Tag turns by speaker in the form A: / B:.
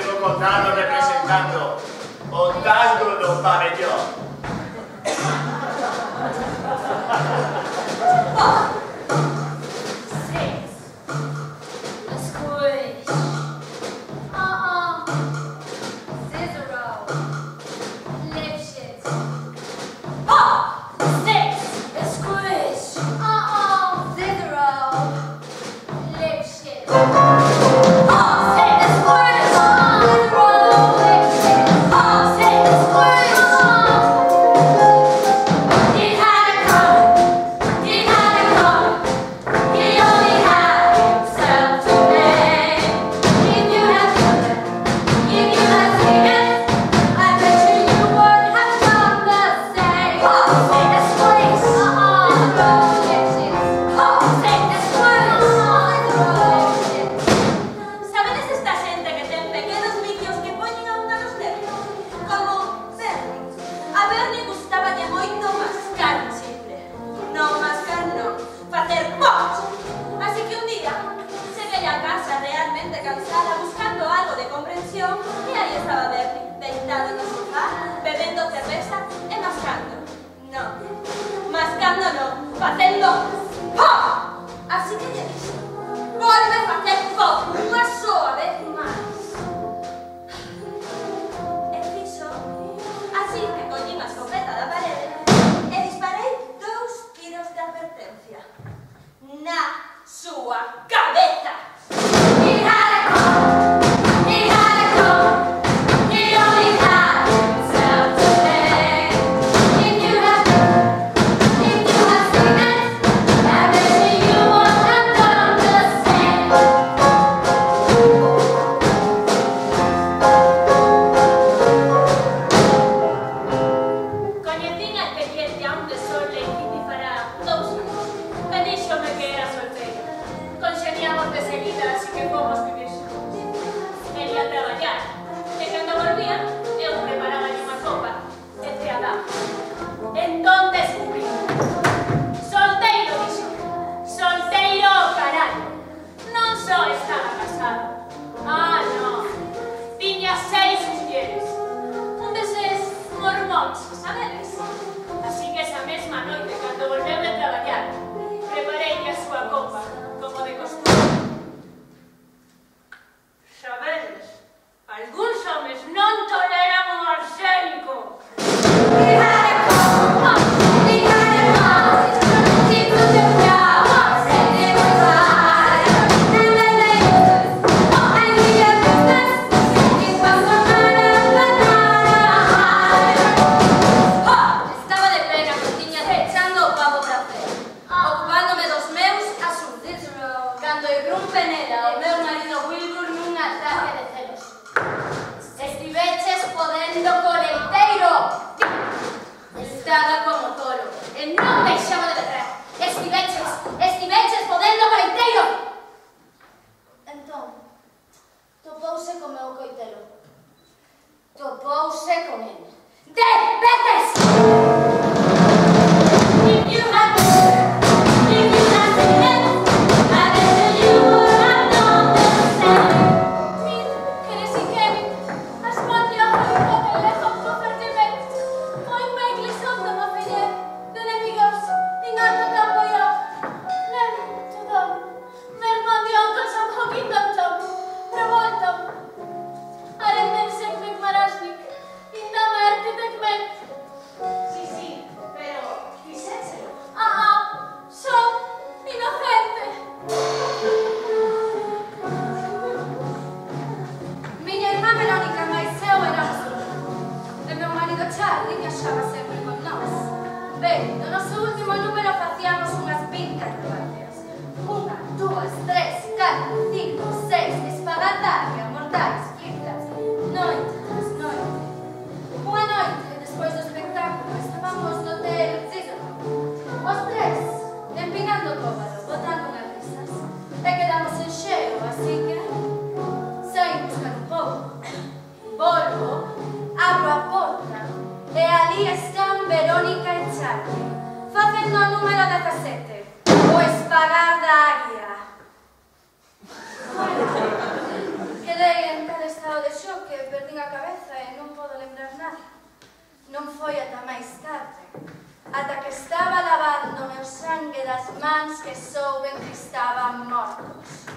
A: vengo contando, representando, contando los pabellones.
B: 今天也不行不
C: Gustada como toro. El nombre llama de la traje. Es mi es mi veches, poderlo para entero. charlen e xa sempre con nós. Ben, no noso último número facíamos unhas 20 acrobacias. Unha, dúas, tres, catro, cinco, seis, espagatar e mortais. numero 17. Pois pagar da águia. Que quedei en tal estado de shock que perdín a cabeza e non podo lembrar nada. Non foi ata máis tarde. Ata que estaba lavando meu sangue das mans que souben que estaban mortos.